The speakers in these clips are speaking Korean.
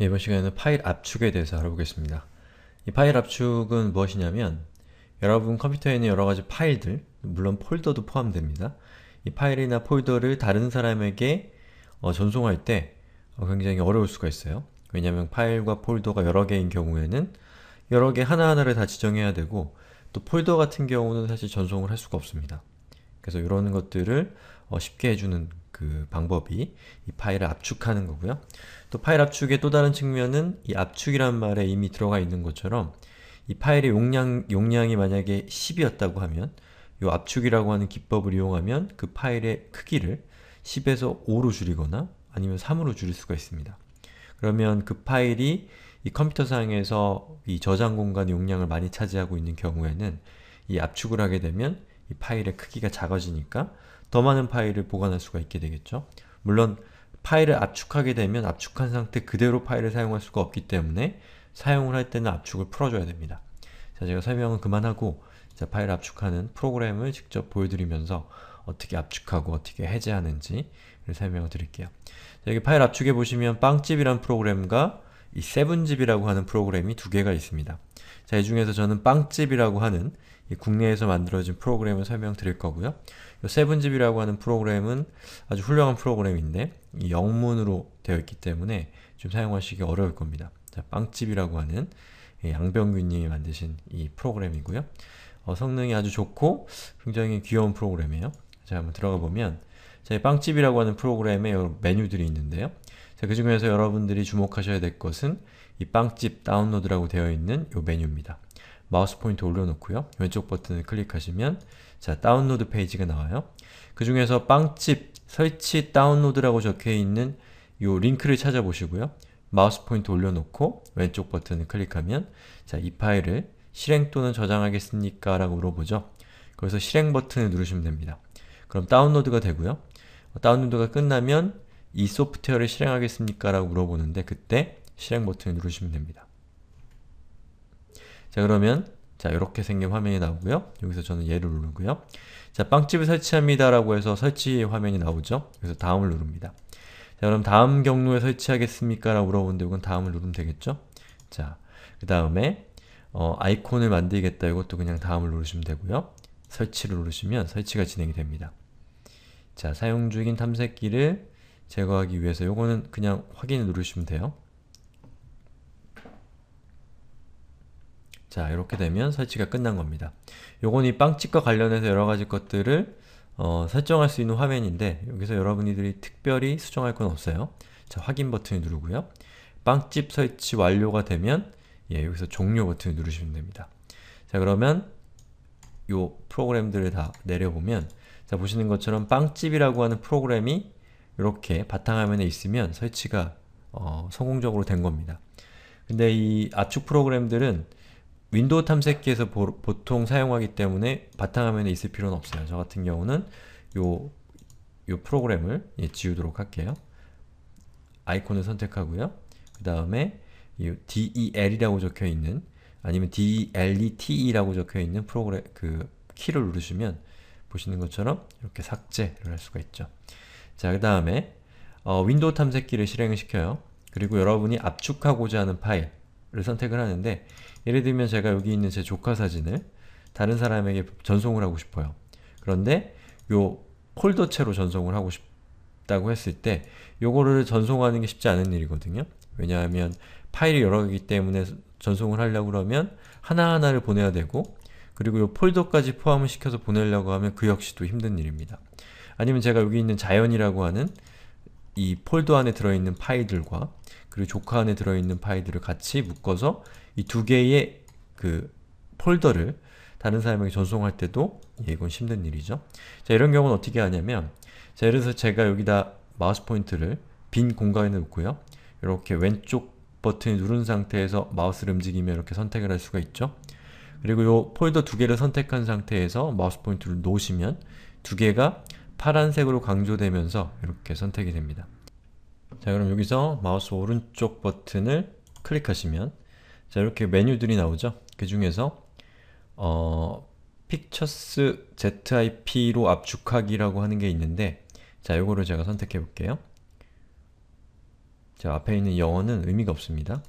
예, 이번 시간에는 파일 압축에 대해서 알아보겠습니다. 이 파일 압축은 무엇이냐면 여러분 컴퓨터에 있는 여러가지 파일들, 물론 폴더도 포함됩니다. 이 파일이나 폴더를 다른 사람에게 어, 전송할 때 어, 굉장히 어려울 수가 있어요. 왜냐하면 파일과 폴더가 여러 개인 경우에는 여러 개 하나하나를 다 지정해야 되고 또 폴더 같은 경우는 사실 전송을 할 수가 없습니다. 그래서 이런 것들을 어, 쉽게 해주는 그 방법이 이 파일을 압축하는 거고요. 또 파일 압축의 또 다른 측면은 이 압축이란 말에 이미 들어가 있는 것처럼 이 파일의 용량, 용량이 만약에 10이었다고 하면 이 압축이라고 하는 기법을 이용하면 그 파일의 크기를 10에서 5로 줄이거나 아니면 3으로 줄일 수가 있습니다. 그러면 그 파일이 이 컴퓨터상에서 이 저장 공간 용량을 많이 차지하고 있는 경우에는 이 압축을 하게 되면 이 파일의 크기가 작아지니까 더 많은 파일을 보관할 수가 있게 되겠죠. 물론 파일을 압축하게 되면 압축한 상태 그대로 파일을 사용할 수가 없기 때문에 사용을 할 때는 압축을 풀어줘야 됩니다. 자, 제가 설명은 그만하고 자, 파일 압축하는 프로그램을 직접 보여드리면서 어떻게 압축하고 어떻게 해제하는지 설명을 드릴게요. 자, 여기 파일 압축에 보시면 빵집이란 프로그램과 이 세븐집이라고 하는 프로그램이 두 개가 있습니다. 자, 이 중에서 저는 빵집이라고 하는 국내에서 만들어진 프로그램을 설명드릴 거고요. 세븐집이라고 하는 프로그램은 아주 훌륭한 프로그램인데 영문으로 되어 있기 때문에 좀 사용하시기 어려울 겁니다. 자, 빵집이라고 하는 양병규님이 만드신 이 프로그램이고요. 어, 성능이 아주 좋고 굉장히 귀여운 프로그램이에요. 자, 한번 들어가 보면 자, 빵집이라고 하는 프로그램에 메뉴들이 있는데요. 자, 그 중에서 여러분들이 주목하셔야 될 것은 이 빵집 다운로드라고 되어 있는 이 메뉴입니다. 마우스 포인트 올려놓고요. 왼쪽 버튼을 클릭하시면 자 다운로드 페이지가 나와요. 그 중에서 빵집 설치 다운로드라고 적혀있는 이 링크를 찾아보시고요. 마우스 포인트 올려놓고 왼쪽 버튼을 클릭하면 자 이 파일을 실행 또는 저장하겠습니까? 라고 물어보죠. 그래서 실행 버튼을 누르시면 됩니다. 그럼 다운로드가 되고요. 다운로드가 끝나면 이 소프트웨어를 실행하겠습니까? 라고 물어보는데 그때 실행 버튼을 누르시면 됩니다. 자 그러면 자 이렇게 생긴 화면이 나오고요. 여기서 저는 얘를 누르고요. 자 빵집을 설치합니다 라고 해서 설치 화면이 나오죠. 그래서 다음을 누릅니다. 자 그럼 다음 경로에 설치하겠습니까? 라고 물어보는데 이건 다음을 누르면 되겠죠. 자 그 다음에 어, 아이콘을 만들겠다 이것도 그냥 다음을 누르시면 되고요. 설치를 누르시면 설치가 진행이 됩니다. 자 사용 중인 탐색기를 제거하기 위해서 이거는 그냥 확인을 누르시면 돼요. 자 이렇게 되면 설치가 끝난 겁니다. 요건 이 빵집과 관련해서 여러가지 것들을 어, 설정할 수 있는 화면인데 여기서 여러분들이 특별히 수정할 건 없어요. 자 확인 버튼을 누르고요. 빵집 설치 완료가 되면 예, 여기서 종료 버튼을 누르시면 됩니다. 자 그러면 요 프로그램들을 다 내려보면 자 보시는 것처럼 빵집이라고 하는 프로그램이 이렇게 바탕화면에 있으면 설치가 어, 성공적으로 된 겁니다. 근데 이 압축 프로그램들은 윈도우 탐색기에서 보, 통 사용하기 때문에 바탕화면에 있을 필요는 없어요. 저 같은 경우는 요, 요 프로그램을 예, 지우도록 할게요. 아이콘을 선택하고요. 그 다음에 DEL이라고 적혀있는 아니면 DELETE라고 적혀있는 프로그램 그 키를 누르시면 보시는 것처럼 이렇게 삭제를 할 수가 있죠. 자, 그 다음에 어, 윈도우 탐색기를 실행을 시켜요. 그리고 여러분이 압축하고자 하는 파일 을 선택을 하는데 예를 들면 제가 여기 있는 제 조카 사진을 다른 사람에게 전송을 하고 싶어요. 그런데 요 폴더째로 전송을 하고 싶다고 했을 때 요거를 전송하는 게 쉽지 않은 일이거든요. 왜냐하면 파일이 여러 개이기 때문에 전송을 하려고 그러면 하나하나를 보내야 되고 그리고 요 폴더까지 포함을 시켜서 보내려고 하면 그 역시도 힘든 일입니다. 아니면 제가 여기 있는 자연이라고 하는 이 폴더 안에 들어있는 파일들과 그리고 조카 안에 들어있는 파일들을 같이 묶어서 이 두 개의 그 폴더를 다른 사람에게 전송할 때도 예, 이건 힘든 일이죠. 자 이런 경우는 어떻게 하냐면 자 예를 들어서 제가 여기다 마우스 포인트를 빈 공간에 놓고요. 이렇게 왼쪽 버튼을 누른 상태에서 마우스를 움직이면 이렇게 선택을 할 수가 있죠. 그리고 이 폴더 두 개를 선택한 상태에서 마우스 포인트를 놓으시면 두 개가 파란색으로 강조되면서 이렇게 선택이 됩니다. 자 그럼 여기서 마우스 오른쪽 버튼을 클릭하시면 자 이렇게 메뉴들이 나오죠. 그 중에서 어, Pictures ZIP로 압축하기라고 하는 게 있는데 자 요거를 제가 선택해 볼게요. 자, 앞에 있는 영어는 의미가 없습니다.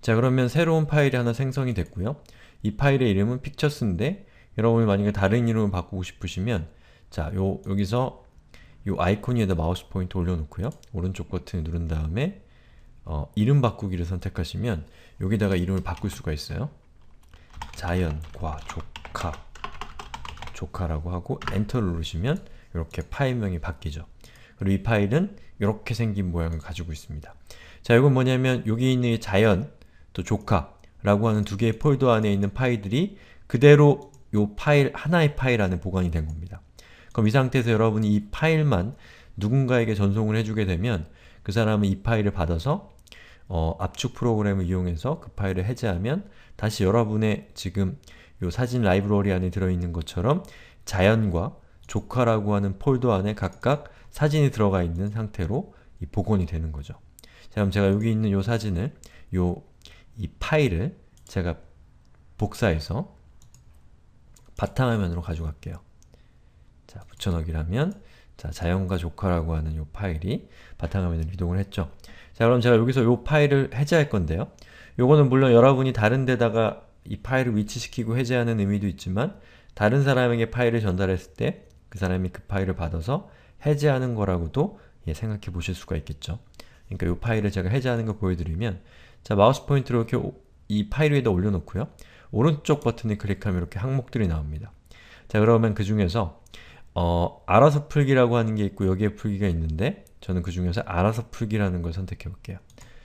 자, 그러면 새로운 파일이 하나 생성이 됐고요. 이 파일의 이름은 pictures인데 여러분이 만약에 다른 이름을 바꾸고 싶으시면 자, 요, 여기서 요 아이콘 위에다 마우스 포인트 올려놓고요. 오른쪽 버튼을 누른 다음에 어, 이름 바꾸기를 선택하시면 여기다가 이름을 바꿀 수가 있어요. 자연 과 조카 조카라고 하고 엔터를 누르시면 이렇게 파일명이 바뀌죠. 그리고 이 파일은 이렇게 생긴 모양을 가지고 있습니다. 자, 이건 뭐냐면 여기 있는 이 자연 또 조카라고 하는 두 개의 폴더 안에 있는 파일들이 그대로 이 파일 하나의 파일 안에 보관이 된 겁니다. 그럼 이 상태에서 여러분이 이 파일만 누군가에게 전송을 해주게 되면 그 사람은 이 파일을 받아서 어, 압축 프로그램을 이용해서 그 파일을 해제하면 다시 여러분의 지금 이 사진 라이브러리 안에 들어있는 것처럼 자연과 조카라고 하는 폴더 안에 각각 사진이 들어가 있는 상태로 복원이 되는 거죠. 자, 그럼 제가 여기 있는 이 사진을 요 이 파일을 제가 복사해서 바탕화면으로 가져갈게요. 자, 붙여넣기라면 자, 자연과 조카라고 하는 이 파일이 바탕화면으로 이동을 했죠. 자, 그럼 제가 여기서 이 파일을 해제할 건데요. 요거는 물론 여러분이 다른 데다가 이 파일을 위치시키고 해제하는 의미도 있지만 다른 사람에게 파일을 전달했을 때 그 사람이 그 파일을 받아서 해제하는 거라고도 예, 생각해 보실 수가 있겠죠. 그러니까 이 파일을 제가 해제하는 걸 보여드리면 자 마우스 포인트로 이렇게 오, 이 파일 위에다 올려놓고요. 오른쪽 버튼을 클릭하면 이렇게 항목들이 나옵니다. 자 그러면 그 중에서 어, 알아서 풀기라고 하는 게 있고 여기에 풀기가 있는데 저는 그 중에서 알아서 풀기라는 걸 선택해 볼게요.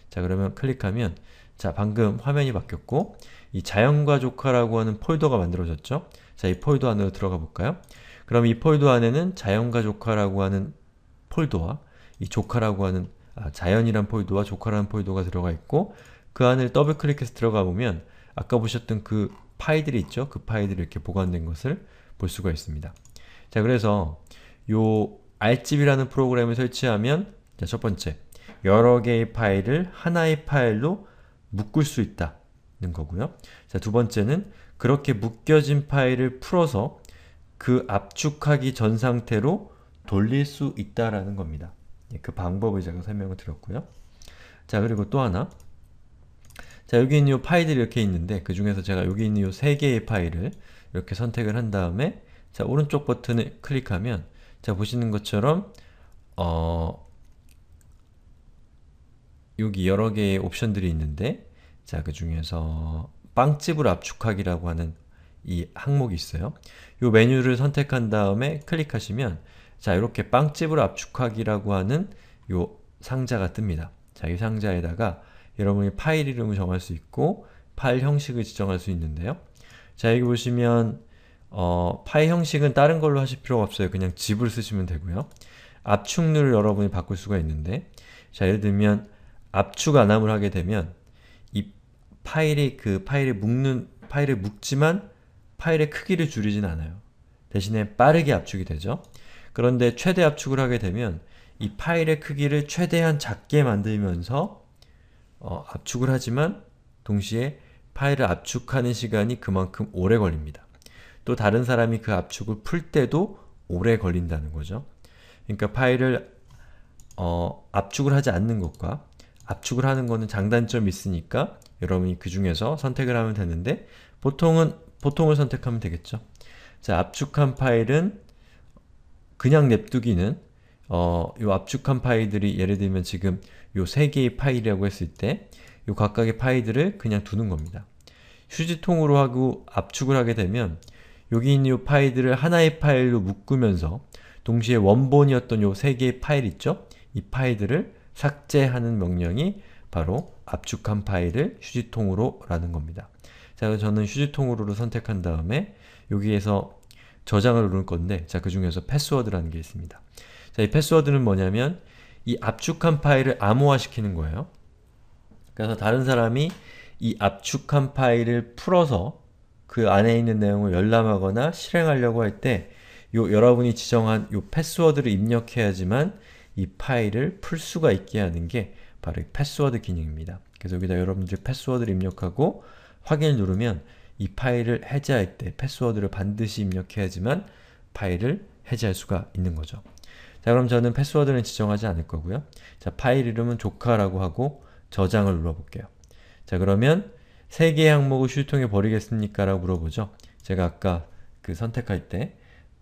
자 그러면 클릭하면 자 방금 화면이 바뀌었고 이 자연과 조카라고 하는 폴더가 만들어졌죠. 자 이 폴더 안으로 들어가 볼까요? 그럼 이 폴더 안에는 자연과 조카라고 하는 폴더와 이 조카라고 하는 아, 자연이란 폴더와 조카라는 폴더가 들어가 있고 그 안을 더블 클릭해서 들어가 보면 아까 보셨던 그 파일들이 있죠? 그 파일들이 이렇게 보관된 것을 볼 수가 있습니다. 자 그래서 요 알집이라는 프로그램을 설치하면 자, 첫 번째 여러 개의 파일을 하나의 파일로 묶을 수 있다는 거고요. 자, 두 번째는 그렇게 묶여진 파일을 풀어서 그 압축하기 전 상태로 돌릴 수 있다라는 겁니다. 예, 그 방법을 제가 설명을 드렸고요. 자 그리고 또 하나 자 여기 있는 이 파일들이 이렇게 있는데 그 중에서 제가 여기 있는 이세 개의 파일을 이렇게 선택을 한 다음에 자 오른쪽 버튼을 클릭하면 자 보시는 것처럼 어 여기 여러 개의 옵션들이 있는데 자 그 중에서 빵집을 압축하기라고 하는 이 항목이 있어요. 이 메뉴를 선택한 다음에 클릭하시면 자 이렇게 빵집을 압축하기라고 하는 이 상자가 뜹니다. 자 이 상자에다가 여러분이 파일 이름을 정할 수 있고 파일 형식을 지정할 수 있는데요. 자 여기 보시면 어, 파일 형식은 다른 걸로 하실 필요가 없어요. 그냥 집을 쓰시면 되고요. 압축률을 여러분이 바꿀 수가 있는데 자 예를 들면 압축 안함을 하게 되면 이 파일이 그 파일에 묶는 파일을 묶지만 파일의 크기를 줄이진 않아요. 대신에 빠르게 압축이 되죠. 그런데 최대 압축을 하게 되면 이 파일의 크기를 최대한 작게 만들면서 어, 압축을 하지만 동시에 파일을 압축하는 시간이 그만큼 오래 걸립니다. 또 다른 사람이 그 압축을 풀 때도 오래 걸린다는 거죠. 그러니까 파일을 어, 압축을 하지 않는 것과 압축을 하는 것은 장단점이 있으니까 여러분이 그 중에서 선택을 하면 되는데 보통은 보통을 선택하면 되겠죠. 자, 압축한 파일은 그냥 냅두기는 어, 요 압축한 파일들이 예를 들면 지금 요 세 개의 파일이라고 했을 때 요 각각의 파일들을 그냥 두는 겁니다. 휴지통으로 하고 압축을 하게 되면 여기 있는 요 파일들을 하나의 파일로 묶으면서 동시에 원본이었던 요 세 개의 파일 있죠? 이 파일들을 삭제하는 명령이 바로 압축한 파일을 휴지통으로 라는 겁니다. 자, 저는 휴지통으로 선택한 다음에 여기에서 저장을 누를 건데 자, 그 중에서 패스워드라는 게 있습니다. 자, 이 패스워드는 뭐냐면 이 압축한 파일을 암호화 시키는 거예요. 그래서 다른 사람이 이 압축한 파일을 풀어서 그 안에 있는 내용을 열람하거나 실행하려고 할 때 요 여러분이 지정한 요 패스워드를 입력해야지만 이 파일을 풀 수가 있게 하는 게 바로 이 패스워드 기능입니다. 그래서 여기다 여러분들 패스워드를 입력하고 확인을 누르면 이 파일을 해제할 때 패스워드를 반드시 입력해야지만 파일을 해제할 수가 있는 거죠. 자 그럼 저는 패스워드는 지정하지 않을 거고요. 자 파일 이름은 조카라고 하고 저장을 눌러볼게요. 자 그러면 세 개의 항목을 휴지통에 버리겠습니까? 라고 물어보죠. 제가 아까 그 선택할 때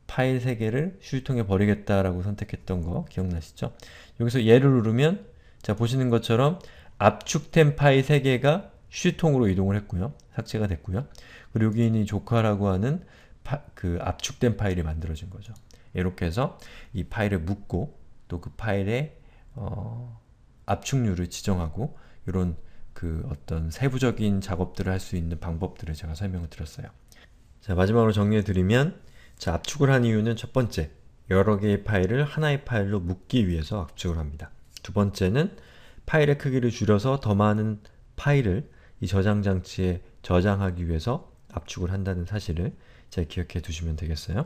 파일 세 개를 휴지통에 버리겠다라고 선택했던 거 기억나시죠? 여기서 얘를 누르면 자 보시는 것처럼 압축된 파일 세 개가 휴지통으로 이동을 했고요. 삭제가 됐고요. 그리고 여기 있는 이 조카라고 하는 파- 그 압축된 파일이 만들어진 거죠. 이렇게 해서 이 파일을 묶고 또 그 파일의 어, 압축률을 지정하고 이런 그 어떤 세부적인 작업들을 할 수 있는 방법들을 제가 설명을 드렸어요. 자 마지막으로 정리해 드리면 자 압축을 한 이유는 첫 번째 여러 개의 파일을 하나의 파일로 묶기 위해서 압축을 합니다. 두 번째는 파일의 크기를 줄여서 더 많은 파일을 이 저장 장치에 저장하기 위해서 압축을 한다는 사실을 잘 기억해 두시면 되겠어요.